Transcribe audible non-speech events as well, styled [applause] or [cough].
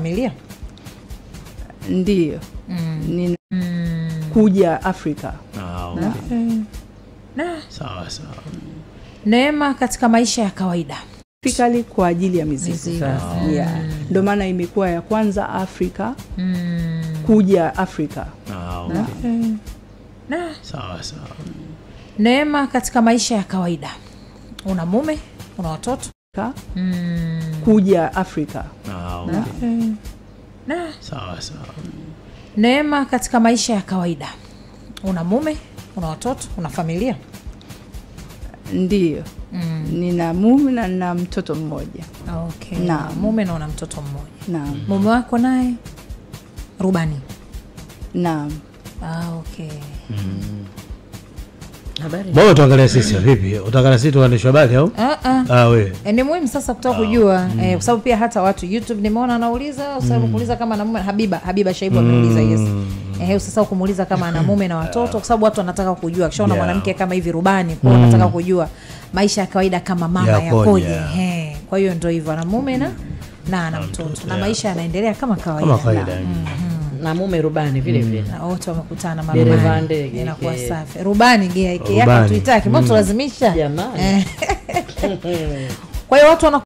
familia Ndiyo. Nina kuja Afrika. Ah, okay. na Sawa sawa. neema katika maisha ya kawaida Fikali kwa ajili ya mizigo. Yeah. Ndio maana imekuwa ya kwanza Afrika kuja Afrika. Ah, okay. na Sawa sawa. neema katika maisha ya kawaida una mume una watoto mm. kuja Afrika. Ah, okay. na Sawa sawa. neema katika maisha ya kawaida una mume una watoto una familia Ndiyo. mm. Nina mume na nina mtoto mmoja. okay. na mume na una mtoto mmoja na mume wako naye rubani Naam. ah, okay. Habari. Mbona tuangalia sisi vipi? Utaangalia sisi tuandishi habari au? ah, ah. Ah, wewe. E, ni muhimu sasa kutaka kujua mm. eh, kwa sababu pia hata watu YouTube nimeona anauliza kwa sababu kuuliza kama ana mume Habiba Habiba Shaibu mm. ameuliza yes. Eh, sasa kumuuliza kama ana mume na watoto kwa sababu watu wanataka kujua kishaona Yeah. mwanamke kama hivi rubani kwa mm. wanataka kujua maisha ya kawaida kama mama yeah, yakoje. yeah. Eh, kwa hiyo ndio hivyo ana mume na na ana mtoto na maisha yanaendelea kama kawaida. Kama kawaida. Na mume rubani vile vile Na wote wamekutana Dereva marubani. ndege, Inakuwa safi. Rubani ge- yake yake tuitaki, mbona tulazimisha? Jamani. Eh. [laughs] Kwa hiyo watu wana